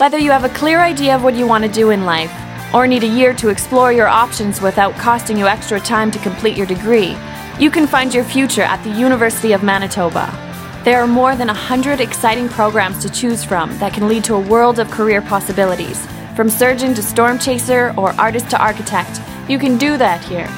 Whether you have a clear idea of what you want to do in life, or need a year to explore your options without costing you extra time to complete your degree, you can find your future at the University of Manitoba. There are more than 100 exciting programs to choose from that can lead to a world of career possibilities. From surgeon to storm chaser or artist to architect, you can do that here.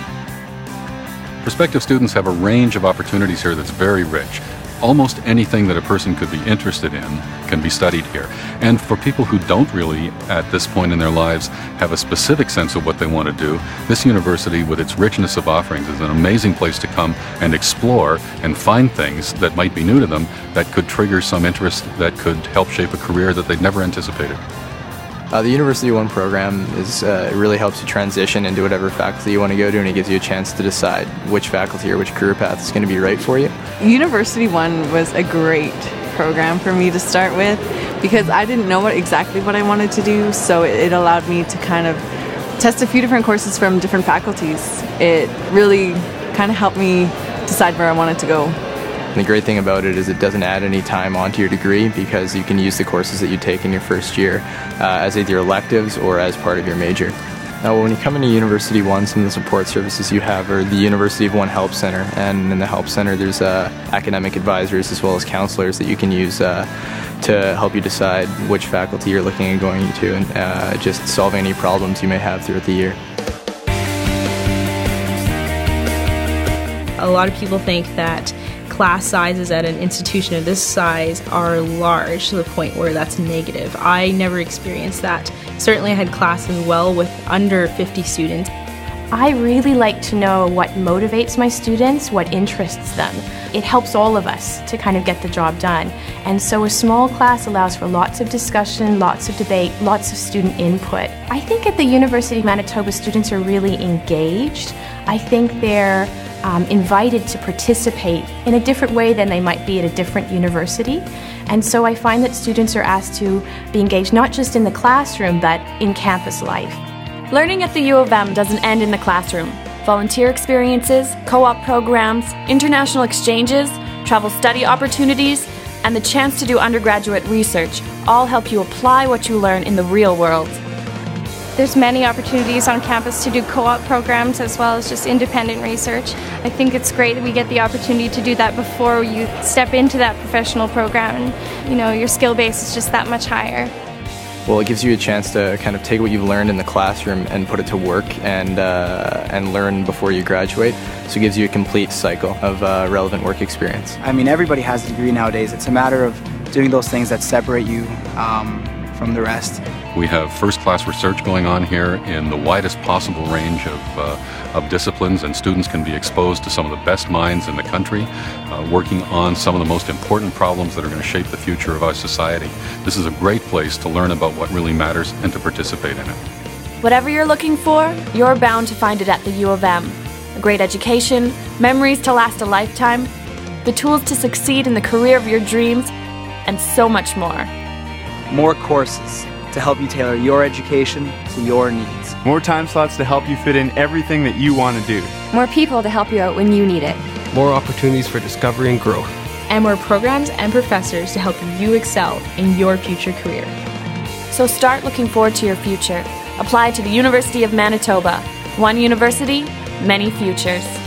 Prospective students have a range of opportunities here that's very rich. Almost anything that a person could be interested in can be studied here. And for people who don't really, at this point in their lives, have a specific sense of what they want to do, this university, with its richness of offerings, is an amazing place to come and explore and find things that might be new to them that could trigger some interest that could help shape a career that they'd never anticipated. Uh, the University One program is uh, it really helps you transition into whatever faculty you want to go to, and it gives you a chance to decide which faculty or which career path is going to be right for you. University One was a great program for me to start with because I didn't know what exactly what I wanted to do, so it, it allowed me to kind of test a few different courses from different faculties. It really kind of helped me decide where I wanted to go. And the great thing about it is it doesn't add any time onto your degree because you can use the courses that you take in your first year uh, as either electives or as part of your major. Now, when you come into University One, some of the support services you have are the University of One Help Center, and in the Help Center, there's uh, academic advisors as well as counselors that you can use uh, to help you decide which faculty you're looking at going to, and uh, just solving any problems you may have throughout the year. A lot of people think that class sizes at an institution of this size are large to the point where that's negative. I never experienced that. Certainly, I had classes well with under 50 students. I really like to know what motivates my students, what interests them. It helps all of us to kind of get the job done. And so a small class allows for lots of discussion, lots of debate, lots of student input. I think at the University of Manitoba, students are really engaged. I think they're um, invited to participate in a different way than they might be at a different university. And so I find that students are asked to be engaged not just in the classroom, but in campus life. Learning at the U of M doesn't end in the classroom. Volunteer experiences, co op programs, international exchanges, travel study opportunities, and the chance to do undergraduate research all help you apply what you learn in the real world. There's many opportunities on campus to do co-op programs as well as just independent research. I think it's great that we get the opportunity to do that before you step into that professional program and you know your skill base is just that much higher. Well, it gives you a chance to kind of take what you've learned in the classroom and put it to work and uh, and learn before you graduate. So it gives you a complete cycle of uh, relevant work experience. I mean, everybody has a degree nowadays. It's a matter of doing those things that separate you um, from the rest. We have first class research going on here in the widest possible range of, uh, of disciplines, and students can be exposed to some of the best minds in the country, uh, working on some of the most important problems that are going to shape the future of our society. This is a great place to learn about what really matters and to participate in it. Whatever you're looking for, you're bound to find it at the U of M. A great education, memories to last a lifetime, the tools to succeed in the career of your dreams, and so much more. More courses to help you tailor your education to your needs. More time slots to help you fit in everything that you want to do. More people to help you out when you need it. More opportunities for discovery and growth. And more programs and professors to help you excel in your future career. So start looking forward to your future. Apply to the University of Manitoba. One university, many futures.